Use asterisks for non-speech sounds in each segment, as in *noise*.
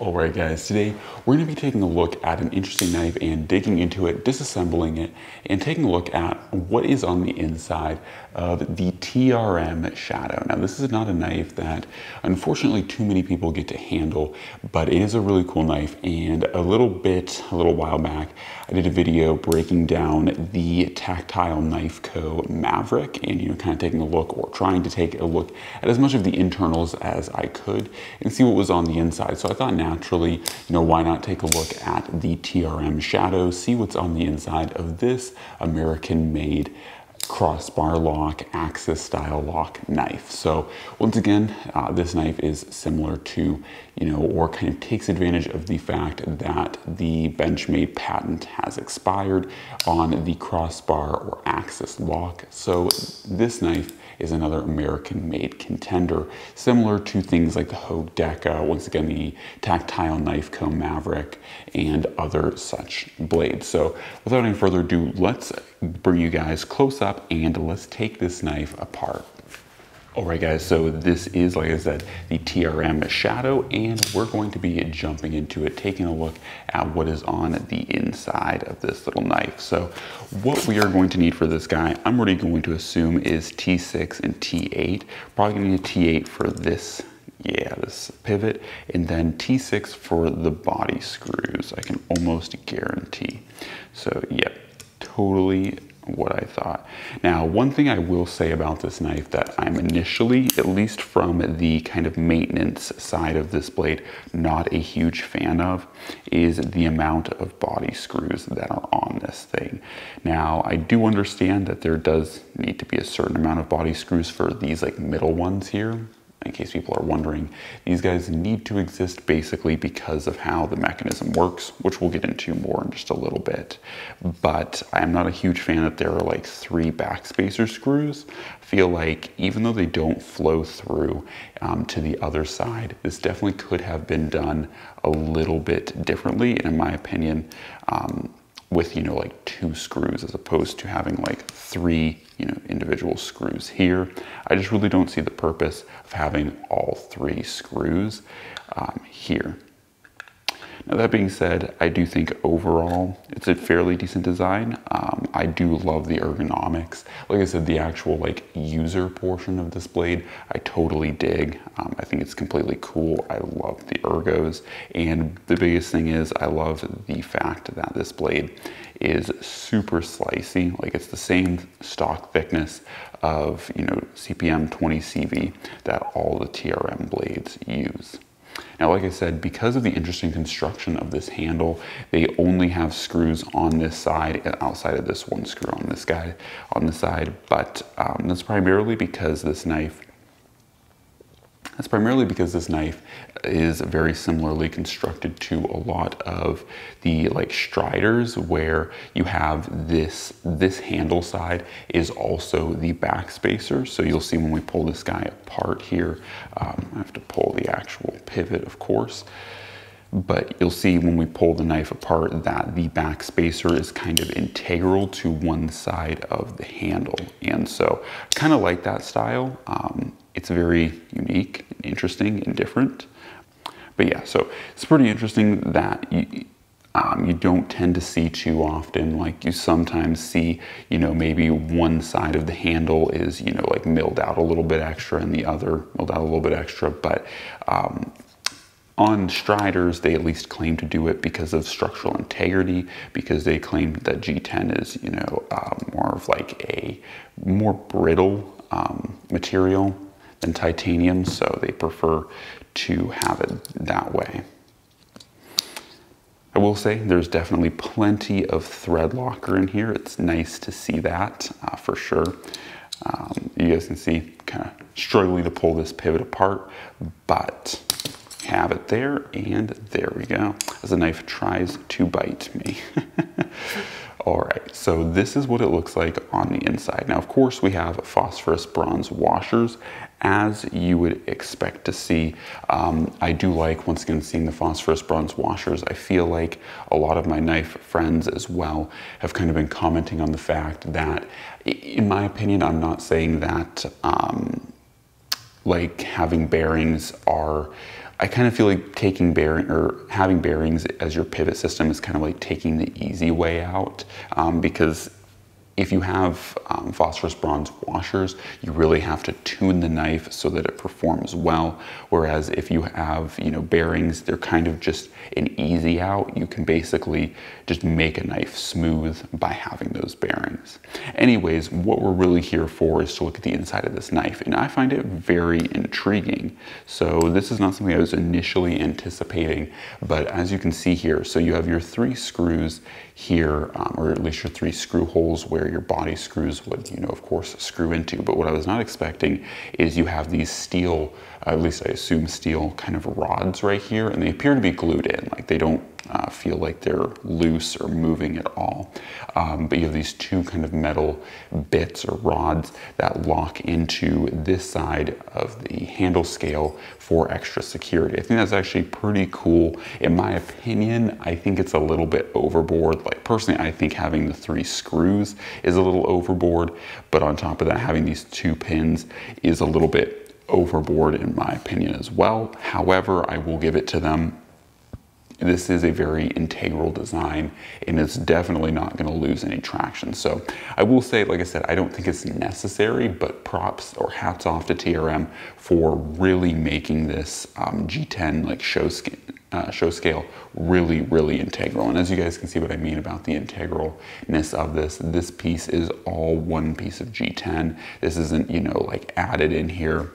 Alright guys, today we're going to be taking a look at an interesting knife and digging into it, disassembling it, and taking a look at what is on the inside of the TRM Shadow. Now this is not a knife that unfortunately too many people get to handle, but it is a really cool knife and a little bit, a little while back, I did a video breaking down the Tactile Knife Co. Maverick and you know kind of taking a look or trying to take a look at as much of the internals as I could and see what was on the inside. So I thought naturally, you know, why not take a look at the TRM Shadow, see what's on the inside of this American-made crossbar lock, axis style lock knife. So once again, uh, this knife is similar to, you know, or kind of takes advantage of the fact that the Benchmade patent has expired on the crossbar or axis lock. So this knife is another American made contender, similar to things like the Hogue Deka, once again, the Tactile Knife Co Maverick, and other such blades. So without any further ado, let's bring you guys close up and let's take this knife apart. Alright guys, so this is, like I said, the TRM Shadow, and we're going to be jumping into it, taking a look at what is on the inside of this little knife. So what we are going to need for this guy, I'm already going to assume is T6 and T8. Probably gonna need a T8 for this yeah, this pivot, and then T6 for the body screws, I can almost guarantee. So, yeah, totally what I thought. Now, one thing I will say about this knife that I'm initially, at least from the kind of maintenance side of this blade, not a huge fan of, is the amount of body screws that are on this thing. Now, I do understand that there does need to be a certain amount of body screws for these like middle ones here, in case people are wondering, these guys need to exist basically because of how the mechanism works, which we'll get into more in just a little bit. But I'm not a huge fan that there are like three backspacer screws. I feel like even though they don't flow through um, to the other side, this definitely could have been done a little bit differently. And in my opinion, um, with, you know, like two screws as opposed to having like three, you know, individual screws here. I just really don't see the purpose of having all three screws um, here. Now that being said, I do think overall it's a fairly decent design. Um, I do love the ergonomics. Like I said, the actual like user portion of this blade, I totally dig. Um, I think it's completely cool. I love the ergos. And the biggest thing is I love the fact that this blade is super slicey. Like it's the same stock thickness of, you know, CPM 20 CV that all the TRM blades use. Now, like I said, because of the interesting construction of this handle, they only have screws on this side outside of this one screw on this guy on the side, but um, that's primarily because this knife that's primarily because this knife is very similarly constructed to a lot of the like Striders where you have this, this handle side is also the back spacer. So you'll see when we pull this guy apart here, um, I have to pull the actual pivot of course but you'll see when we pull the knife apart that the back spacer is kind of integral to one side of the handle. And so kind of like that style. Um, it's very unique, and interesting, and different. But yeah, so it's pretty interesting that you, um, you don't tend to see too often. Like you sometimes see, you know, maybe one side of the handle is, you know, like milled out a little bit extra and the other milled out a little bit extra. But um, on Striders, they at least claim to do it because of structural integrity, because they claim that G10 is, you know, um, more of like a more brittle um, material than titanium, so they prefer to have it that way. I will say there's definitely plenty of thread locker in here. It's nice to see that uh, for sure. Um, you guys can see kind of struggling to pull this pivot apart, but have it there and there we go as the knife tries to bite me. *laughs* All right, so this is what it looks like on the inside. Now, of course, we have phosphorus bronze washers as you would expect to see. Um, I do like, once again, seeing the phosphorus bronze washers. I feel like a lot of my knife friends as well have kind of been commenting on the fact that, in my opinion, I'm not saying that um, like having bearings are I kind of feel like taking bearing or having bearings as your pivot system is kind of like taking the easy way out um, because if you have um, phosphorus bronze washers, you really have to tune the knife so that it performs well. Whereas if you have, you know, bearings, they're kind of just an easy out. You can basically just make a knife smooth by having those bearings. Anyways, what we're really here for is to look at the inside of this knife, and I find it very intriguing. So this is not something I was initially anticipating, but as you can see here, so you have your three screws here, um, or at least your three screw holes where your body screws would, you know, of course, screw into. But what I was not expecting is you have these steel, at least I assume steel kind of rods right here, and they appear to be glued in. Like they don't uh, feel like they're loose or moving at all. Um, but you have these two kind of metal bits or rods that lock into this side of the handle scale for extra security. I think that's actually pretty cool. In my opinion, I think it's a little bit overboard. Like personally, I think having the three screws is a little overboard, but on top of that, having these two pins is a little bit overboard in my opinion as well. However, I will give it to them this is a very integral design and it's definitely not going to lose any traction. So I will say, like I said, I don't think it's necessary, but props or hats off to TRM for really making this um, G10 like show, uh, show scale really, really integral. And as you guys can see what I mean about the integralness of this, this piece is all one piece of G10. This isn't, you know, like added in here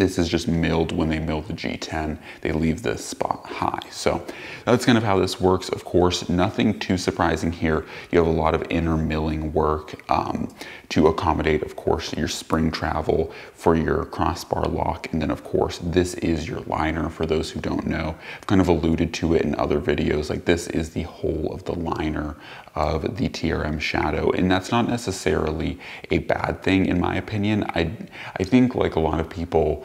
this is just milled when they mill the G10. They leave this spot high. So that's kind of how this works. Of course, nothing too surprising here. You have a lot of inner milling work um, to accommodate, of course, your spring travel for your crossbar lock. And then, of course, this is your liner for those who don't know. I've kind of alluded to it in other videos. Like this is the whole of the liner of the TRM Shadow. And that's not necessarily a bad thing, in my opinion. I, I think like a lot of people,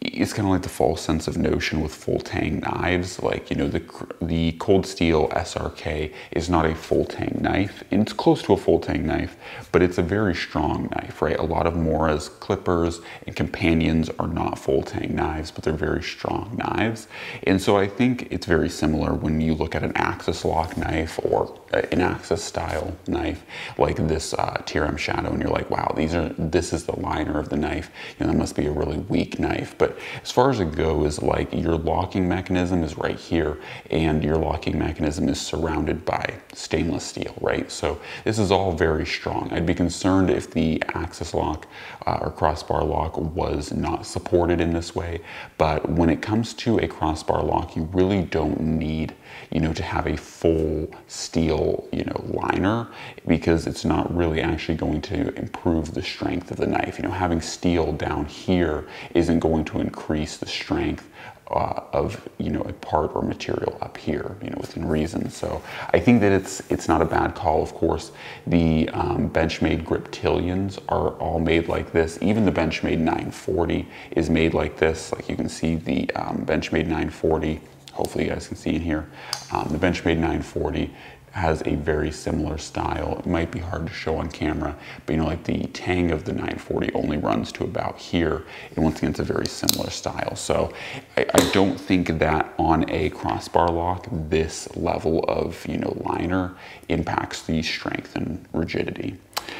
it's kind of like the false sense of notion with full tang knives. Like, you know, the, the cold steel SRK is not a full tang knife. And It's close to a full tang knife, but it's a very strong knife, right? A lot of Mora's clippers and companions are not full tang knives, but they're very strong knives. And so I think it's very similar when you look at an axis lock knife or an axis style knife like this uh, TRM Shadow and you're like, wow, these are, this is the liner of the knife. You know, that must be a really weak knife. But as far as it goes, like your locking mechanism is right here and your locking mechanism is surrounded by stainless steel, right? So this is all very strong. I'd be concerned if the axis lock uh, or crossbar lock was not supported in this way. But when it comes to a crossbar lock, you really don't need you know, to have a full steel, you know, liner because it's not really actually going to improve the strength of the knife. You know, having steel down here isn't going to increase the strength uh, of you know a part or material up here, you know, within reason. So I think that it's it's not a bad call. Of course, the um, Benchmade Griptilians are all made like this. Even the Benchmade 940 is made like this. Like you can see the um, Benchmade 940 hopefully you guys can see in here. Um, the Benchmade 940 has a very similar style. It might be hard to show on camera, but you know, like the tang of the 940 only runs to about here. And once again, it's a very similar style. So I, I don't think that on a crossbar lock, this level of, you know, liner impacts the strength and rigidity.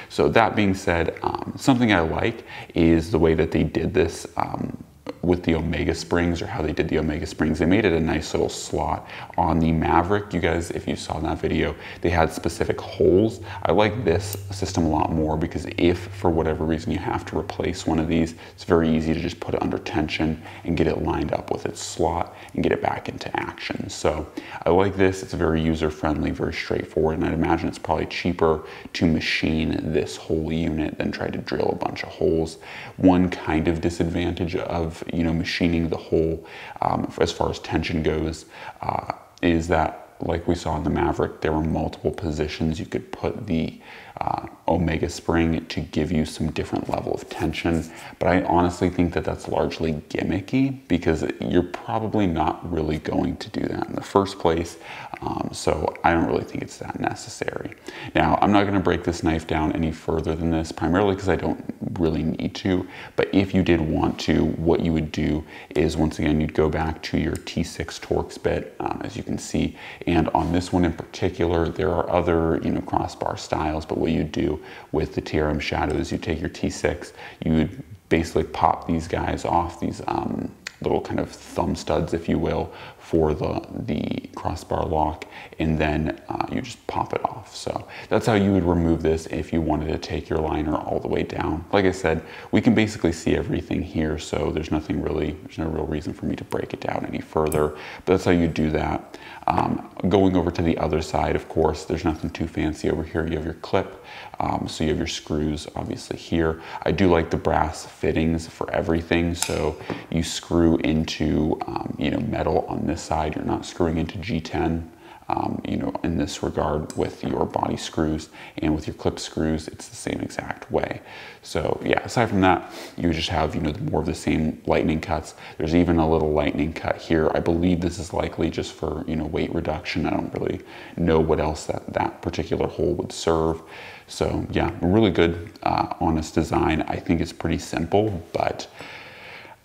So that being said, um, something I like is the way that they did this um, with the Omega Springs or how they did the Omega Springs. They made it a nice little slot on the Maverick. You guys, if you saw that video, they had specific holes. I like this system a lot more because if for whatever reason you have to replace one of these, it's very easy to just put it under tension and get it lined up with its slot and get it back into action. So I like this. It's very user-friendly, very straightforward, and I'd imagine it's probably cheaper to machine this whole unit than try to drill a bunch of holes. One kind of disadvantage of you know machining the hole um, as far as tension goes uh, is that like we saw in the Maverick, there were multiple positions you could put the uh, Omega spring to give you some different level of tension. But I honestly think that that's largely gimmicky because you're probably not really going to do that in the first place. Um, so I don't really think it's that necessary. Now, I'm not gonna break this knife down any further than this, primarily because I don't really need to. But if you did want to, what you would do is once again, you'd go back to your T6 Torx bit, um, as you can see. And on this one in particular, there are other you know, crossbar styles, but what you do with the TRM shadows, you take your T6, you would basically pop these guys off, these um, little kind of thumb studs, if you will, for the, the crossbar lock, and then uh, you just pop it off. So that's how you would remove this if you wanted to take your liner all the way down. Like I said, we can basically see everything here, so there's nothing really, there's no real reason for me to break it down any further, but that's how you do that. Um, going over to the other side, of course, there's nothing too fancy over here. You have your clip, um, so you have your screws obviously here. I do like the brass fittings for everything, so you screw into um, you know metal on this side. You're not screwing into G10 um, you know, in this regard with your body screws and with your clip screws, it's the same exact way. So yeah, aside from that, you just have, you know, more of the same lightning cuts. There's even a little lightning cut here. I believe this is likely just for, you know, weight reduction. I don't really know what else that, that particular hole would serve. So yeah, really good, uh, honest design. I think it's pretty simple, but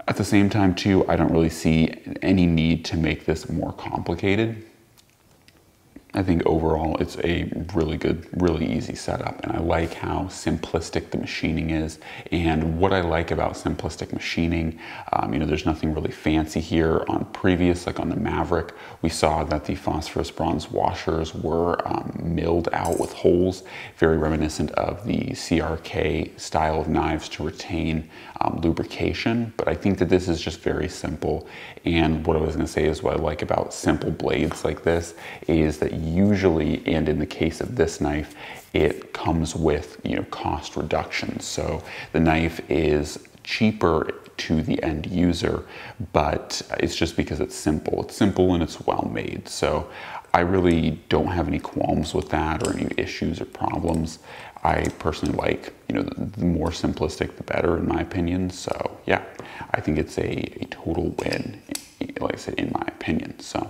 at the same time too, I don't really see any need to make this more complicated. I think overall it's a really good, really easy setup. And I like how simplistic the machining is. And what I like about simplistic machining, um, you know, there's nothing really fancy here. On previous, like on the Maverick, we saw that the phosphorus bronze washers were um, milled out with holes, very reminiscent of the CRK style of knives to retain um, lubrication. But I think that this is just very simple. And what I was gonna say is what I like about simple blades like this is that usually, and in the case of this knife, it comes with you know cost reductions. So the knife is cheaper to the end user, but it's just because it's simple. It's simple and it's well made. So I really don't have any qualms with that or any issues or problems. I personally like, you know, the, the more simplistic, the better in my opinion. So yeah, I think it's a, a total win, like I said, in my opinion. So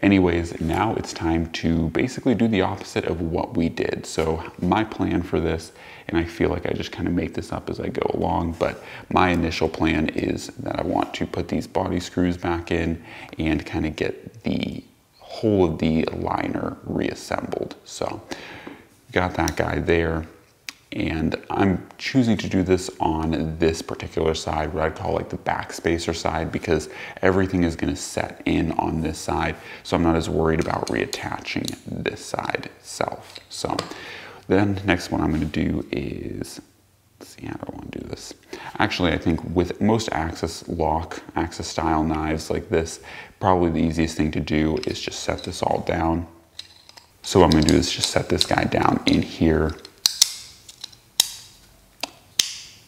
anyways, now it's time to basically do the opposite of what we did. So my plan for this, and I feel like I just kind of make this up as I go along, but my initial plan is that I want to put these body screws back in and kind of get the whole of the liner reassembled. So got that guy there. And I'm choosing to do this on this particular side, what I'd call like the backspacer side, because everything is gonna set in on this side. So I'm not as worried about reattaching this side itself. So then next one I'm gonna do is, let's see how do I wanna do this? Actually, I think with most axis lock, axis style knives like this, probably the easiest thing to do is just set this all down so what I'm gonna do is just set this guy down in here.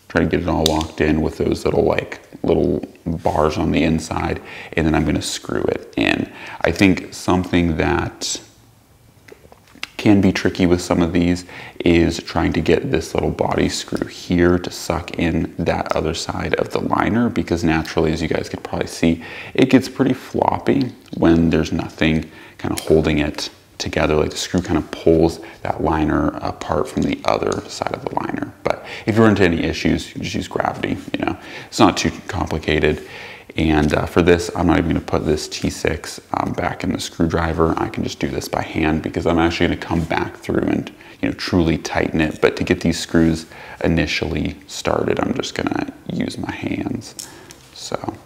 Try to get it all locked in with those little like little bars on the inside and then I'm gonna screw it in. I think something that can be tricky with some of these is trying to get this little body screw here to suck in that other side of the liner because naturally as you guys could probably see it gets pretty floppy when there's nothing kind of holding it together, like the screw kind of pulls that liner apart from the other side of the liner. But if you run into any issues, you just use gravity, you know. It's not too complicated. And uh, for this, I'm not even gonna put this T6 um, back in the screwdriver. I can just do this by hand because I'm actually gonna come back through and you know truly tighten it. But to get these screws initially started, I'm just gonna use my hands. So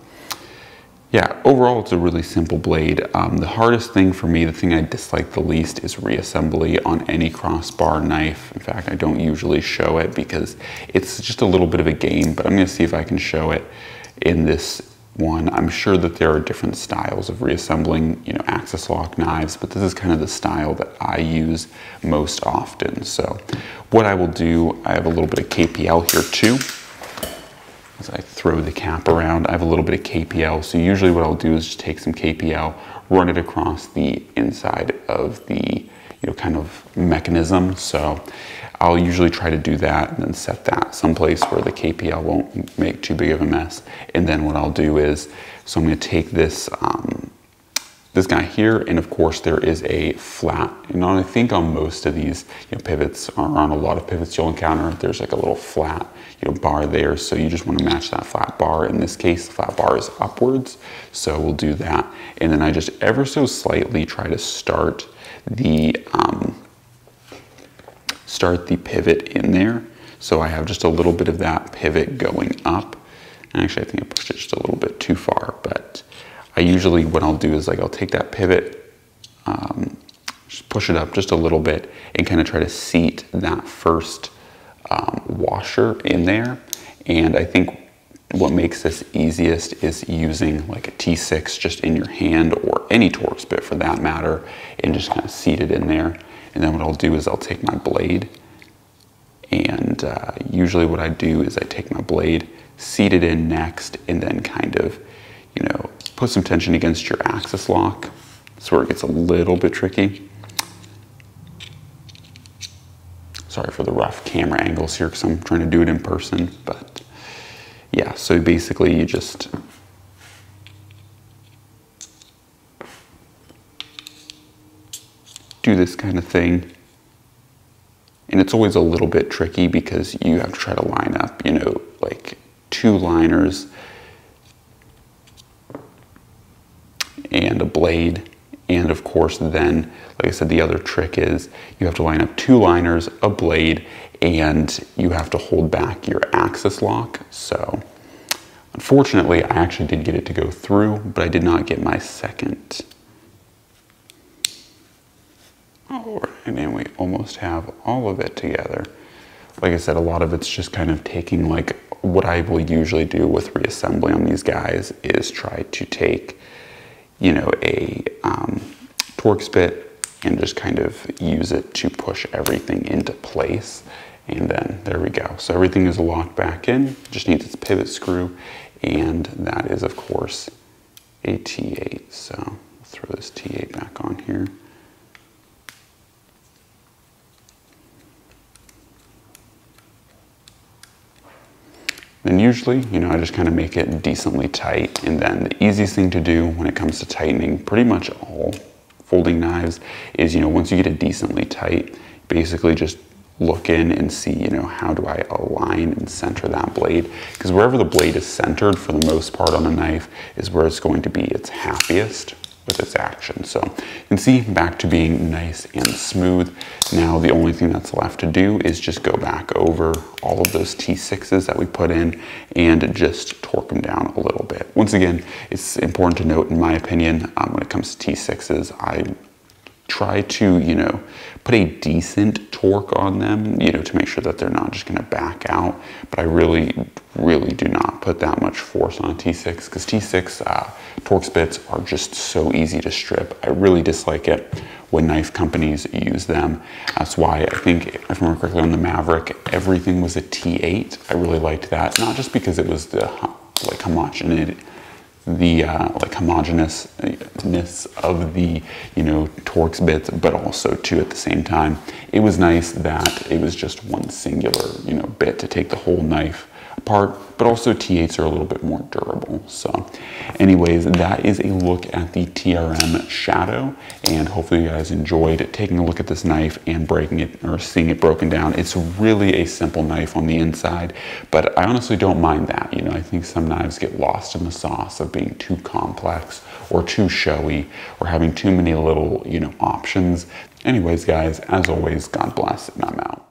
yeah, overall it's a really simple blade. Um, the hardest thing for me, the thing I dislike the least is reassembly on any crossbar knife. In fact, I don't usually show it because it's just a little bit of a game, but I'm gonna see if I can show it in this one. I'm sure that there are different styles of reassembling, you know, axis lock knives, but this is kind of the style that I use most often. So what I will do, I have a little bit of KPL here too. As I throw the cap around. I have a little bit of KPL, so usually what I'll do is just take some KPL, run it across the inside of the you know kind of mechanism. So I'll usually try to do that and then set that someplace where the KPL won't make too big of a mess. And then what I'll do is, so I'm gonna take this um, this guy here, and of course there is a flat, and I think on most of these you know, pivots, or on a lot of pivots you'll encounter, there's like a little flat you know, bar there, so you just want to match that flat bar. In this case, the flat bar is upwards, so we'll do that. And then I just ever so slightly try to start the, um, start the pivot in there. So I have just a little bit of that pivot going up. Actually, I think I pushed it just a little bit too far, but I usually, what I'll do is like, I'll take that pivot, um, just push it up just a little bit and kind of try to seat that first um, washer in there. And I think what makes this easiest is using like a T6 just in your hand or any Torx bit for that matter and just kind of seat it in there. And then what I'll do is I'll take my blade and uh, usually what I do is I take my blade, seat it in next, and then kind of, you know, put some tension against your axis lock. That's where it gets a little bit tricky. Sorry for the rough camera angles here because I'm trying to do it in person, but yeah, so basically you just do this kind of thing. And it's always a little bit tricky because you have to try to line up, you know, like two liners and a blade. And of course, then, like I said, the other trick is you have to line up two liners, a blade, and you have to hold back your axis lock. So unfortunately, I actually did get it to go through, but I did not get my second. All right, and we almost have all of it together. Like I said, a lot of it's just kind of taking like what I will usually do with reassembly on these guys is try to take you know, a um, Torx bit and just kind of use it to push everything into place. And then there we go. So everything is locked back in, just needs its pivot screw. And that is of course a T8. So I'll throw this T8 back on here. Then usually, you know, I just kind of make it decently tight. And then the easiest thing to do when it comes to tightening pretty much all folding knives is, you know, once you get it decently tight, basically just look in and see, you know, how do I align and center that blade? Because wherever the blade is centered for the most part on a knife is where it's going to be its happiest with its action. So you can see back to being nice and smooth. Now the only thing that's left to do is just go back over all of those T6s that we put in and just torque them down a little bit. Once again, it's important to note in my opinion, um, when it comes to T6s, I try to, you know, put a decent torque on them, you know, to make sure that they're not just going to back out. But I really, really do not put that much force on a T6 because T6 uh, Torx bits are just so easy to strip. I really dislike it when knife companies use them. That's why I think, if I remember correctly, on the Maverick, everything was a T8. I really liked that, not just because it was the like homogeneity the uh, like homogeneousness of the you know Torx bits, but also too at the same time, it was nice that it was just one singular you know bit to take the whole knife apart. But also T8s are a little bit more durable. So, anyways, that is a look at the TRM Shadow, and hopefully you guys enjoyed taking a look at this knife and breaking it or seeing it broken down. It's really a simple knife on the inside, but I honestly don't mind that. You know, I think some knives get lost in the sauce of being too complex or too showy or having too many little, you know, options. Anyways, guys, as always, God bless, and I'm out.